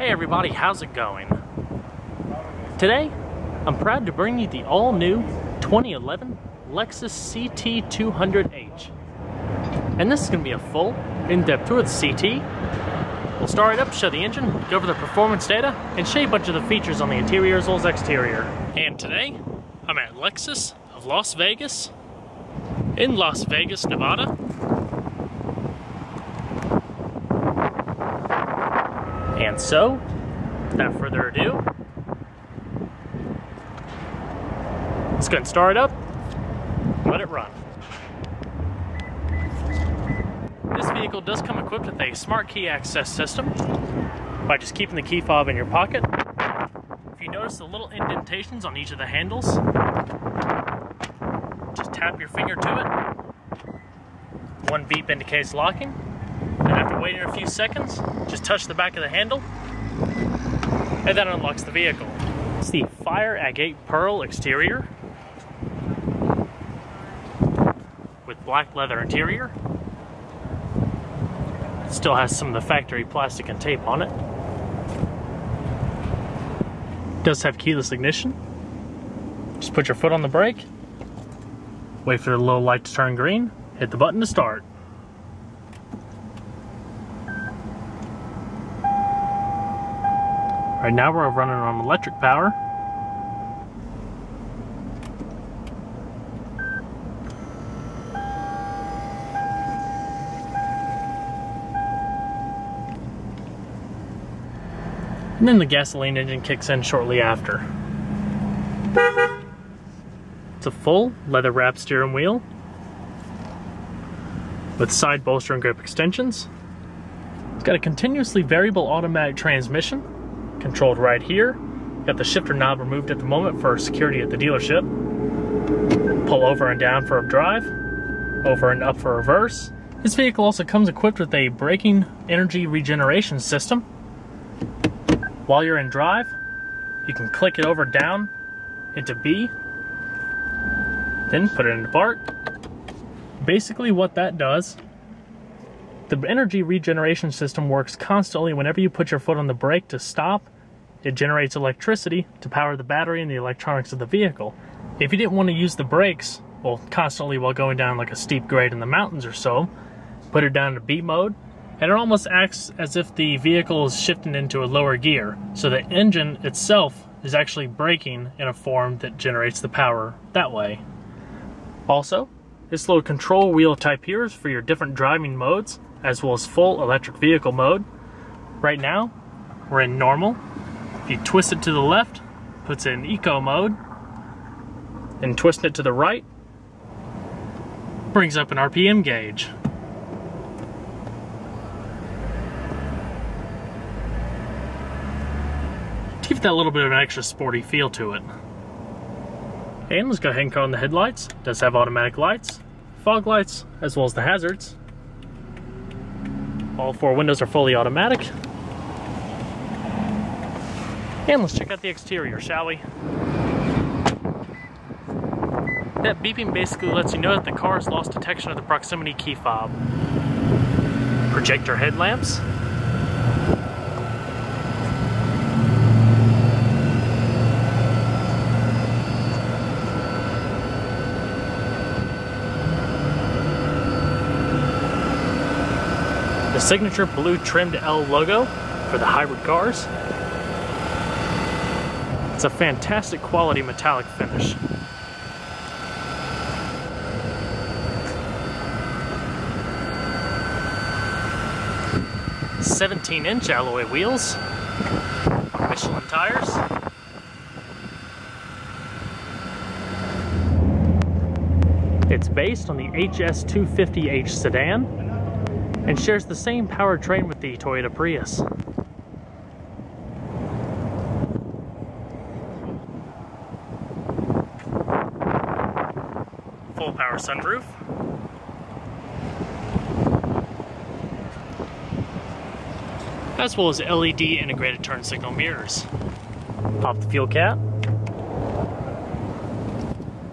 Hey everybody, how's it going? Today, I'm proud to bring you the all-new 2011 Lexus CT200H. And this is going to be a full, in-depth tour of the CT. We'll start it up, show the engine, go over the performance data, and show you a bunch of the features on the interior as well as exterior. And today, I'm at Lexus of Las Vegas, in Las Vegas, Nevada. And so, without further ado, let's go and start it up, let it run. This vehicle does come equipped with a smart key access system by just keeping the key fob in your pocket. If you notice the little indentations on each of the handles, just tap your finger to it. One beep indicates locking, after waiting a few seconds, just touch the back of the handle, and that unlocks the vehicle. It's the Fire Agate Pearl exterior with black leather interior. It still has some of the factory plastic and tape on it. it does have keyless ignition. Just put your foot on the brake, wait for the little light to turn green, hit the button to start. Right now we're running on electric power. And then the gasoline engine kicks in shortly after. It's a full leather wrapped steering wheel with side bolster and grip extensions. It's got a continuously variable automatic transmission controlled right here. Got the shifter knob removed at the moment for security at the dealership. Pull over and down for a drive, over and up for reverse. This vehicle also comes equipped with a braking energy regeneration system. While you're in drive, you can click it over down into B, then put it into park. Basically what that does the energy regeneration system works constantly whenever you put your foot on the brake to stop. It generates electricity to power the battery and the electronics of the vehicle. If you didn't want to use the brakes, well, constantly while going down like a steep grade in the mountains or so, put it down to B mode, and it almost acts as if the vehicle is shifting into a lower gear. So the engine itself is actually braking in a form that generates the power that way. Also, this little control wheel type here is for your different driving modes as well as full electric vehicle mode. Right now, we're in normal. If you twist it to the left, puts it in eco mode, and twist it to the right, brings up an RPM gauge. To give that little bit of an extra sporty feel to it. And let's go ahead and on the headlights. It does have automatic lights, fog lights, as well as the hazards. All four windows are fully automatic. And let's check out the exterior, shall we? That beeping basically lets you know that the car has lost detection of the proximity key fob. Projector headlamps. The signature blue trimmed L logo for the hybrid cars. It's a fantastic quality metallic finish. Seventeen inch alloy wheels, Michelin tires, It's based on the HS250H sedan and shares the same powertrain with the Toyota Prius. Full power sunroof. As well as LED integrated turn signal mirrors. Pop the fuel cap.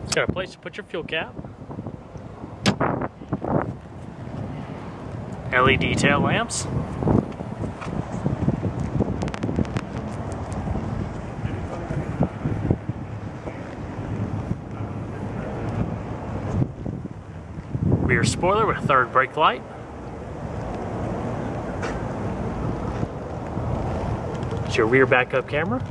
It's got a place to put your fuel cap. LED tail lamps. Rear spoiler with third brake light. It's your rear backup camera.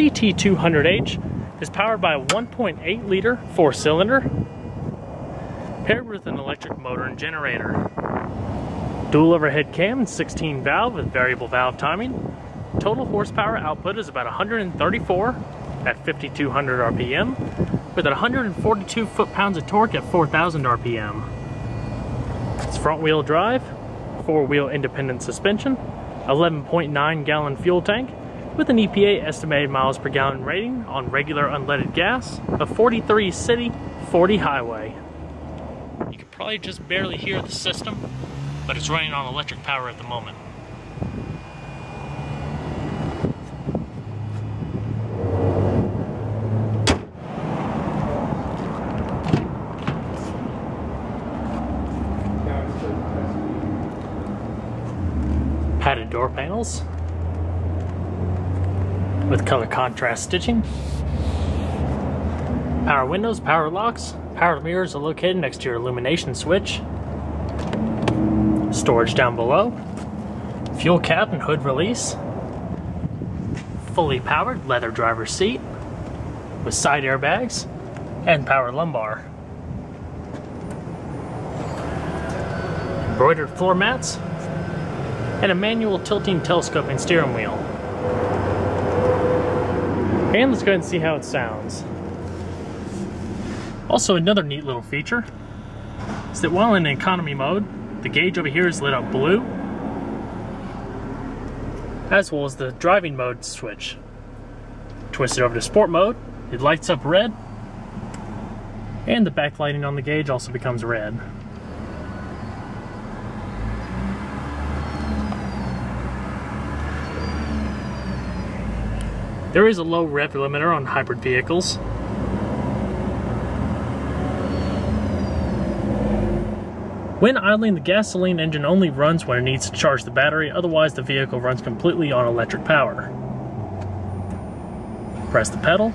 CT200H is powered by a 1.8 liter four cylinder paired with an electric motor and generator. Dual overhead cam and 16 valve with variable valve timing. Total horsepower output is about 134 at 5200 RPM with 142 foot-pounds of torque at 4000 RPM. It's front wheel drive, four wheel independent suspension, 11.9 gallon fuel tank, with an EPA estimated miles per gallon rating on regular unleaded gas of 43 city, 40 highway. You can probably just barely hear the system, but it's running on electric power at the moment. Padded door panels with color contrast stitching. Power windows, power locks, power mirrors are located next to your illumination switch. Storage down below. Fuel cap and hood release. Fully powered leather driver's seat with side airbags and power lumbar. Embroidered floor mats and a manual tilting telescoping steering wheel. And let's go ahead and see how it sounds. Also another neat little feature is that while in economy mode, the gauge over here is lit up blue, as well as the driving mode switch. Twist it over to sport mode, it lights up red, and the backlighting on the gauge also becomes red. There is a low rev limiter on hybrid vehicles. When idling, the gasoline engine only runs when it needs to charge the battery, otherwise the vehicle runs completely on electric power. Press the pedal.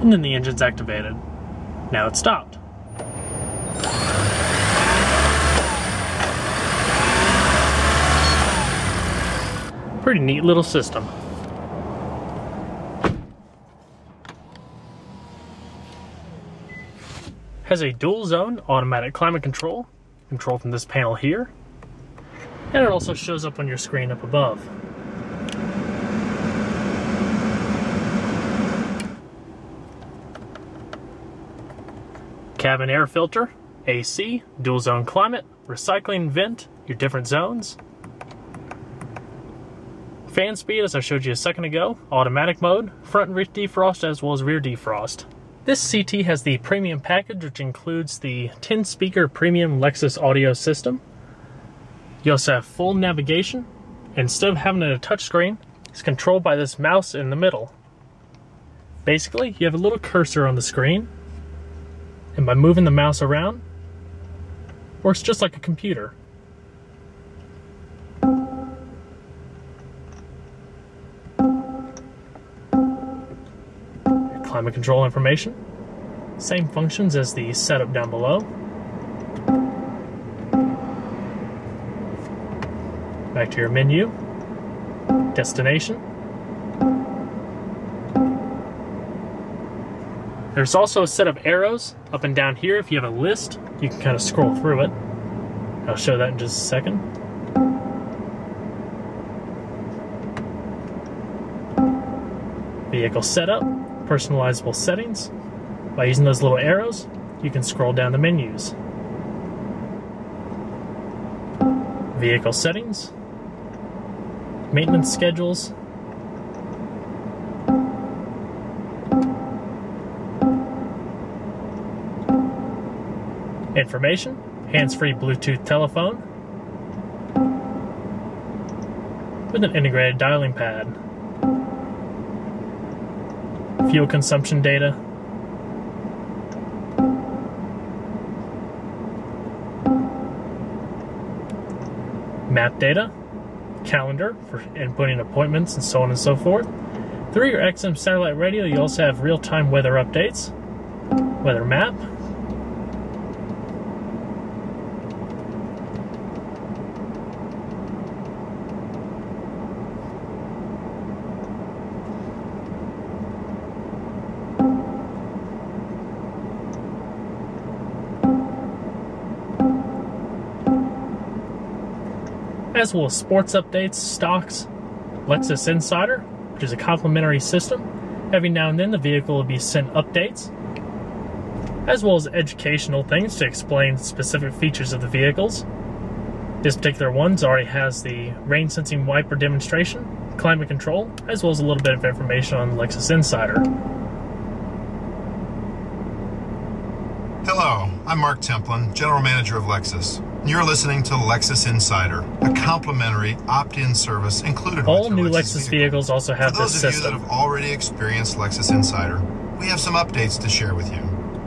And then the engine's activated. Now it's stopped. Pretty neat little system. Has a dual zone automatic climate control, control from this panel here, and it also shows up on your screen up above. Cabin air filter, AC, dual zone climate, recycling vent, your different zones, Fan speed, as I showed you a second ago, automatic mode, front and rear defrost as well as rear defrost. This CT has the premium package, which includes the 10 speaker premium Lexus audio system. You also have full navigation. Instead of having a touchscreen, it's controlled by this mouse in the middle. Basically, you have a little cursor on the screen, and by moving the mouse around, works just like a computer. Climate control information. Same functions as the setup down below. Back to your menu, destination. There's also a set of arrows up and down here. If you have a list, you can kind of scroll through it. I'll show that in just a second. Vehicle setup personalizable settings. By using those little arrows, you can scroll down the menus. Vehicle settings, maintenance schedules, information, hands-free Bluetooth telephone, with an integrated dialing pad fuel consumption data. Map data, calendar for inputting appointments and so on and so forth. Through your XM satellite radio, you also have real-time weather updates, weather map, as well as sports updates, stocks, Lexus Insider, which is a complimentary system. Every now and then, the vehicle will be sent updates, as well as educational things to explain specific features of the vehicles. This particular one already has the rain sensing wiper demonstration, climate control, as well as a little bit of information on Lexus Insider. Hello, I'm Mark Templin, General Manager of Lexus. You're listening to Lexus Insider, a complimentary opt-in service included All new Lexus, Lexus vehicle. vehicles also have For those this of you that have already experienced Lexus Insider, we have some updates to share with you.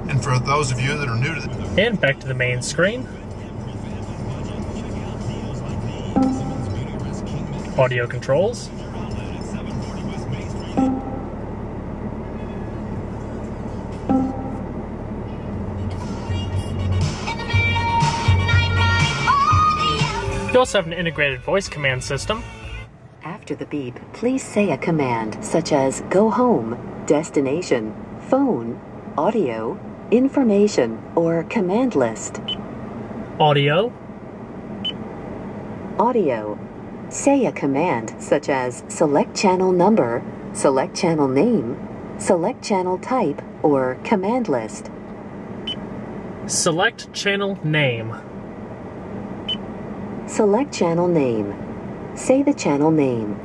And for those of you that are new to the And back to the main screen. Audio controls. You also have an integrated voice command system. After the beep, please say a command such as go home, destination, phone, audio, information, or command list. Audio. Audio. Say a command such as select channel number, select channel name, select channel type, or command list. Select channel name. Select channel name. Say the channel name.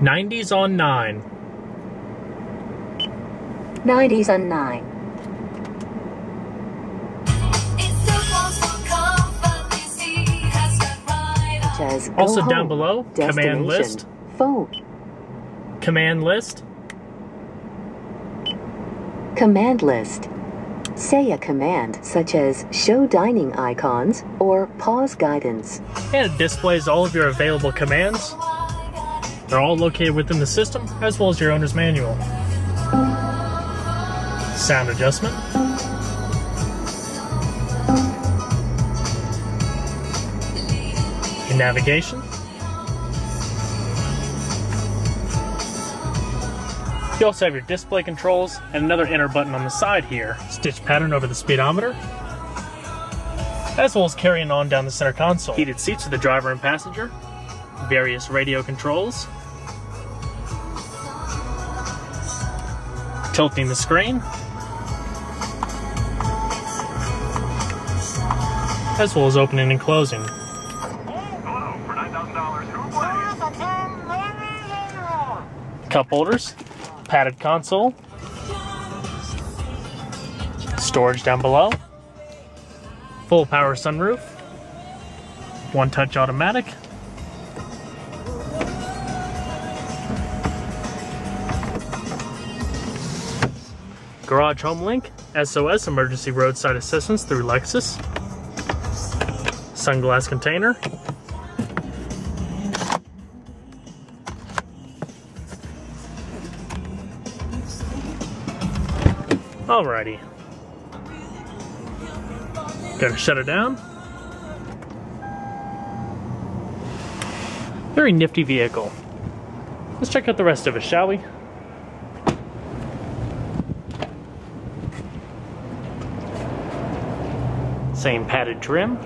90s on 9. 90s on 9. Such as go Also down below, command list. Phone. Command list. Command list. Say a command such as show dining icons or pause guidance. And it displays all of your available commands. They're all located within the system, as well as your owner's manual. Sound adjustment. Navigation. You also have your display controls and another enter button on the side here. Stitch pattern over the speedometer. As well as carrying on down the center console. Heated seats for the driver and passenger. Various radio controls. Tilting the screen. As well as opening and closing. Cup holders, padded console, storage down below, full power sunroof, one touch automatic, garage home link, SOS emergency roadside assistance through Lexus, sunglass container, Alrighty. Gonna shut it down. Very nifty vehicle. Let's check out the rest of it, shall we? Same padded trim.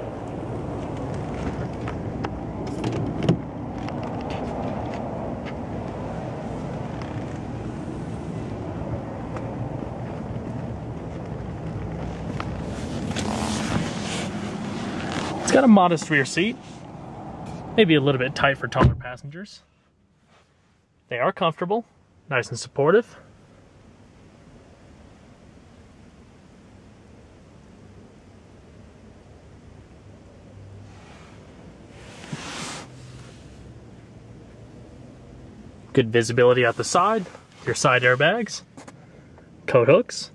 It's got a modest rear seat. Maybe a little bit tight for taller passengers. They are comfortable, nice and supportive. Good visibility out the side, your side airbags, coat hooks.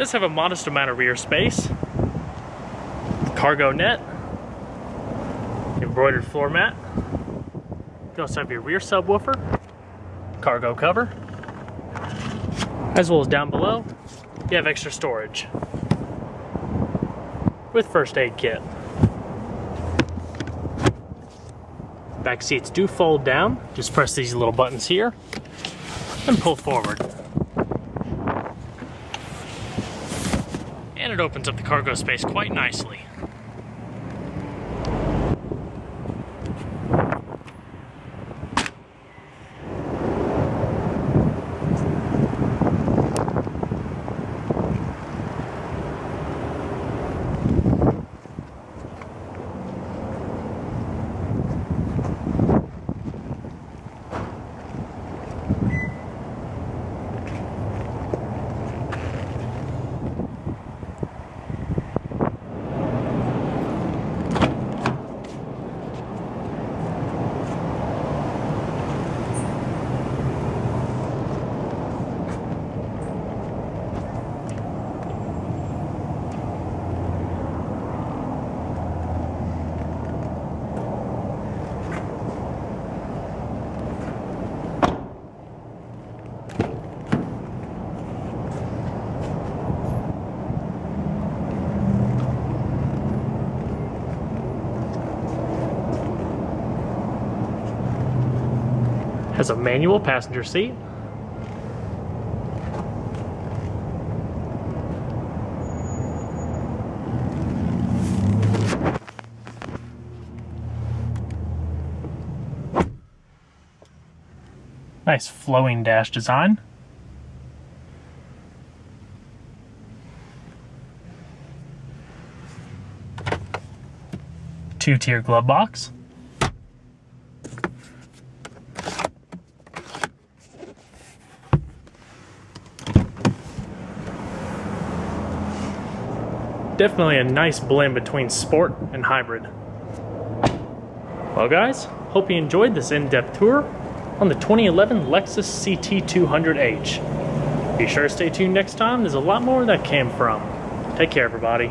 Does have a modest amount of rear space. Cargo net, embroidered floor mat. You also have your rear subwoofer, cargo cover, as well as down below, you have extra storage with first aid kit. Back seats do fold down. Just press these little buttons here and pull forward. And it opens up the cargo space quite nicely. Has a manual passenger seat. Nice flowing dash design. Two-tier glove box. Definitely a nice blend between sport and hybrid. Well guys, hope you enjoyed this in-depth tour on the 2011 Lexus CT200H. Be sure to stay tuned next time, there's a lot more that came from. Take care everybody.